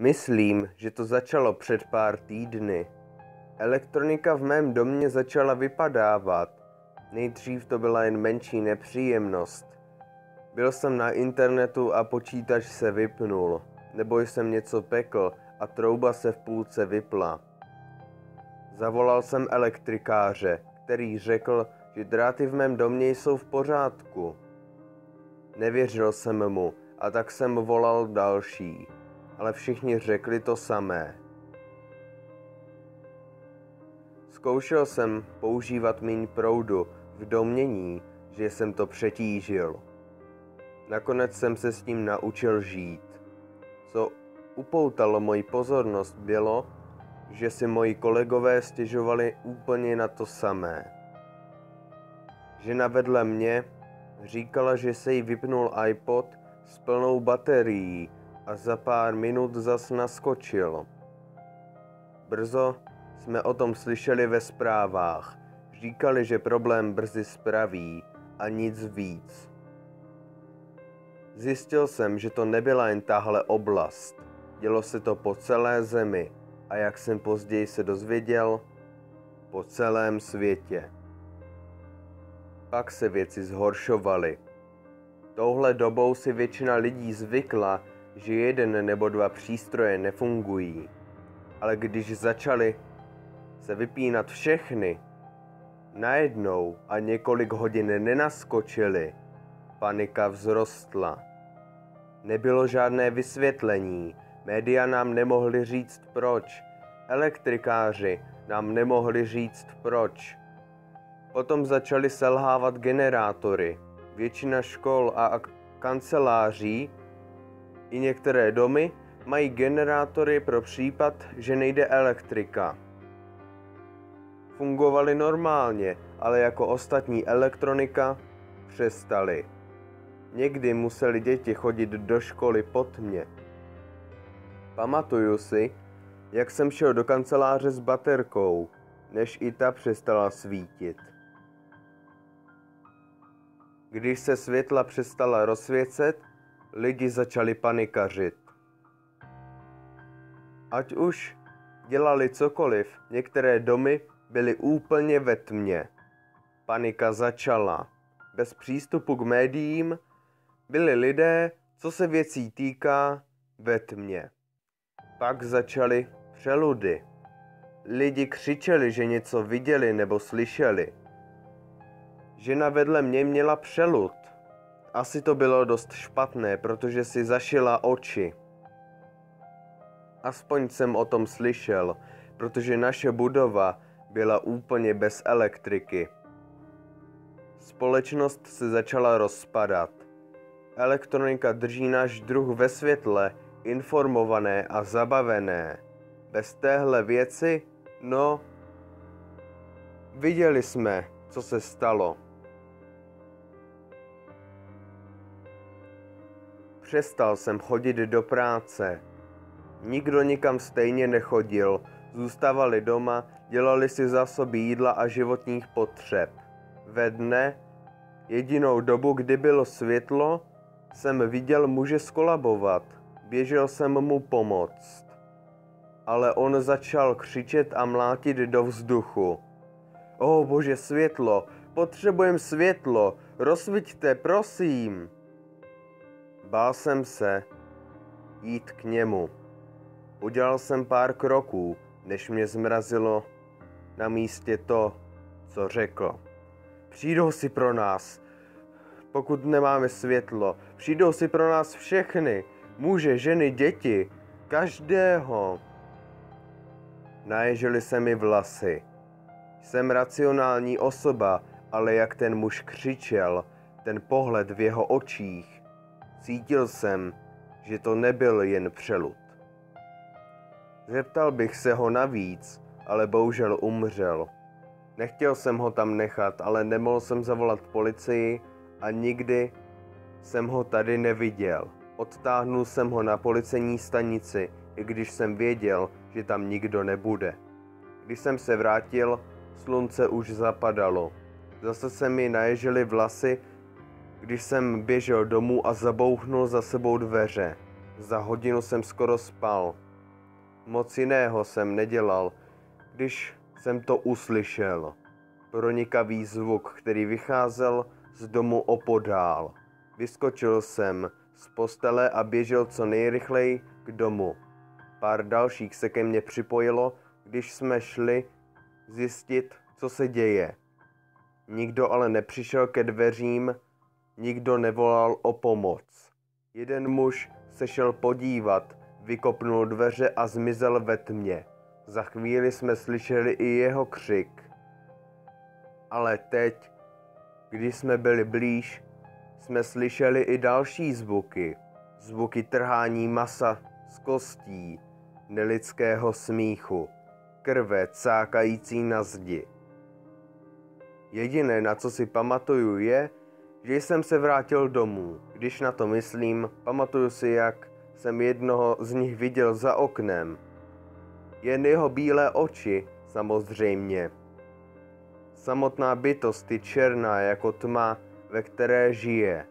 Myslím, že to začalo před pár týdny. Elektronika v mém domě začala vypadávat. Nejdřív to byla jen menší nepříjemnost. Byl jsem na internetu a počítač se vypnul, nebo jsem něco pekl a trouba se v půlce vypla. Zavolal jsem elektrikáře, který řekl, že dráty v mém domě jsou v pořádku. Nevěřil jsem mu a tak jsem volal další, ale všichni řekli to samé. Zkoušel jsem používat míň proudu v domění, že jsem to přetížil. Nakonec jsem se s tím naučil žít. Co upoutalo moji pozornost bylo, že si moji kolegové stěžovali úplně na to samé. Žena vedle mě říkala, že se jí vypnul iPod s plnou baterií a za pár minut zas naskočil. Brzo jsme o tom slyšeli ve zprávách. Říkali, že problém brzy spraví a nic víc. Zjistil jsem, že to nebyla jen tahle oblast. Dělo se to po celé zemi a jak jsem později se dozvěděl, po celém světě. Pak se věci zhoršovaly. Touhle dobou si většina lidí zvykla, že jeden nebo dva přístroje nefungují. Ale když začaly se vypínat všechny, najednou a několik hodin nenaskočili, panika vzrostla. Nebylo žádné vysvětlení, média nám nemohli říct proč, elektrikáři nám nemohli říct proč. Potom začaly selhávat generátory. Většina škol a kanceláří i některé domy mají generátory pro případ, že nejde elektrika. Fungovaly normálně, ale jako ostatní elektronika přestaly. Někdy museli děti chodit do školy pod mě. Pamatuju si, jak jsem šel do kanceláře s baterkou, než i ta přestala svítit. Když se světla přestala rozsvěcet, lidi začali panikařit. Ať už dělali cokoliv, některé domy byly úplně ve tmě. Panika začala. Bez přístupu k médiím byli lidé, co se věcí týká, ve tmě. Pak začaly přeludy. Lidi křičeli, že něco viděli nebo slyšeli. Žena vedle mě měla přelud. Asi to bylo dost špatné, protože si zašila oči. Aspoň jsem o tom slyšel, protože naše budova byla úplně bez elektriky. Společnost se začala rozpadat. Elektronika drží náš druh ve světle, informované a zabavené. Bez téhle věci, no, viděli jsme, co se stalo. Přestal jsem chodit do práce. Nikdo nikam stejně nechodil, zůstávali doma, dělali si zásoby jídla a životních potřeb. Ve dne, jedinou dobu, kdy bylo světlo, jsem viděl muže skolabovat. Běžel jsem mu pomoct. Ale on začal křičet a mlátit do vzduchu. O bože, světlo, potřebujem světlo, rozsviťte, prosím. Bál jsem se jít k němu. Udělal jsem pár kroků, než mě zmrazilo na místě to, co řekl. Přijdou si pro nás, pokud nemáme světlo. Přijdou si pro nás všechny, muže, ženy, děti, každého. Naježili se mi vlasy. Jsem racionální osoba, ale jak ten muž křičel, ten pohled v jeho očích, cítil jsem, že to nebyl jen přelud. Zeptal bych se ho navíc, ale bohužel umřel. Nechtěl jsem ho tam nechat, ale nemohl jsem zavolat policii a nikdy jsem ho tady neviděl. Odtáhnul jsem ho na policejní stanici, i když jsem věděl, že tam nikdo nebude. Když jsem se vrátil, slunce už zapadalo. Zase se mi naježily vlasy, když jsem běžel domů a zabouchnul za sebou dveře. Za hodinu jsem skoro spal. Moc jiného jsem nedělal, když jsem to uslyšel. Pronikavý zvuk, který vycházel z domu opodál. Vyskočil jsem z postele a běžel co nejrychleji k domu. Pár dalších se ke mně připojilo, když jsme šli zjistit, co se děje. Nikdo ale nepřišel ke dveřím, nikdo nevolal o pomoc. Jeden muž se šel podívat, vykopnul dveře a zmizel ve tmě. Za chvíli jsme slyšeli i jeho křik. Ale teď, když jsme byli blíž, jsme slyšeli i další zvuky. Zvuky trhání masa z kostí, nelidského smíchu, krve cákající na zdi. Jediné, na co si pamatuju, je, že jsem se vrátil domů. Když na to myslím, pamatuju si, jak jsem jednoho z nich viděl za oknem. Jen jeho bílé oči, samozřejmě. Samotná bytost je černá jako tma, ve které žije.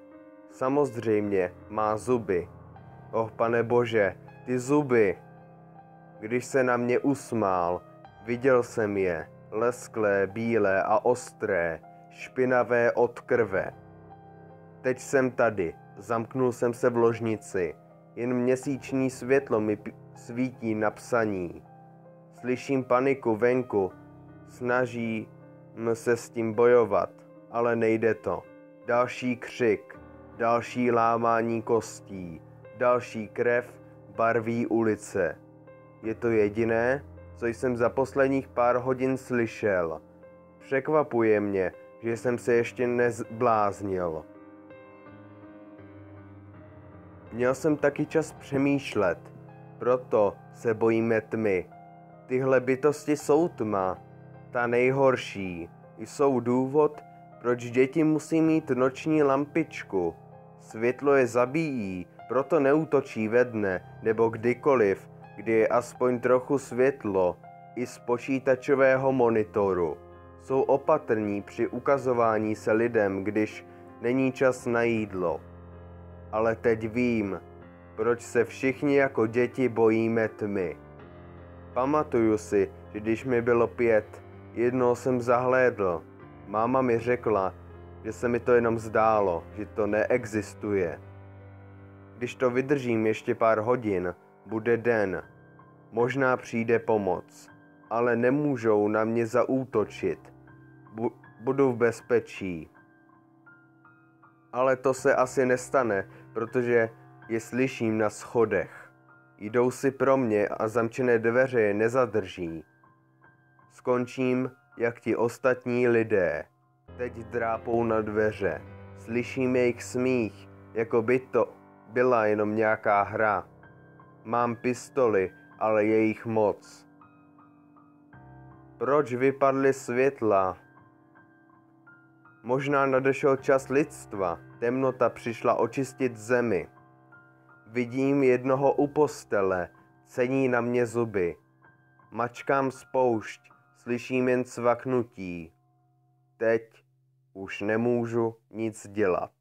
Samozřejmě má zuby. Oh, pane Bože, ty zuby! Když se na mě usmál, viděl jsem je, lesklé, bílé a ostré, špinavé od krve. Teď jsem tady, zamknul jsem se v ložnici, jen měsíční světlo mi svítí na psaní. Slyším paniku venku, snaží se s tím bojovat, ale nejde to. Další křik, další lámání kostí, další krev barví ulice. Je to jediné, co jsem za posledních pár hodin slyšel. Překvapuje mě, že jsem se ještě nezbláznil. Měl jsem taky čas přemýšlet, proto se bojíme tmy. Tyhle bytosti jsou tma, ta nejhorší. Jsou důvod, proč děti musí mít noční lampičku. Světlo je zabíjí, proto neútočí ve dne nebo kdykoliv, kdy je aspoň trochu světlo, i z počítačového monitoru. Jsou opatrní při ukazování se lidem, když není čas na jídlo. Ale teď vím, proč se všichni jako děti bojíme tmy. Pamatuju si, že když mi bylo pět, jednou jsem zahlédl. Máma mi řekla, že se mi to jenom zdálo, že to neexistuje. Když to vydržím ještě pár hodin, bude den. Možná přijde pomoc, ale nemůžou na mě zaútočit. Bu- budu v bezpečí. Ale to se asi nestane, protože je slyším na schodech. Jdou si pro mě a zamčené dveře je nezadrží. Skončím jak ti ostatní lidé. Teď drápou na dveře. Slyším jejich smích, jako by to byla jenom nějaká hra. Mám pistoli, ale je jich moc. Proč vypadly světla? Možná nadešel čas lidstva, temnota přišla očistit zemi. Vidím jednoho u postele, cení na mě zuby. Mačkám spoušť, slyším jen cvaknutí. Teď už nemůžu nic dělat.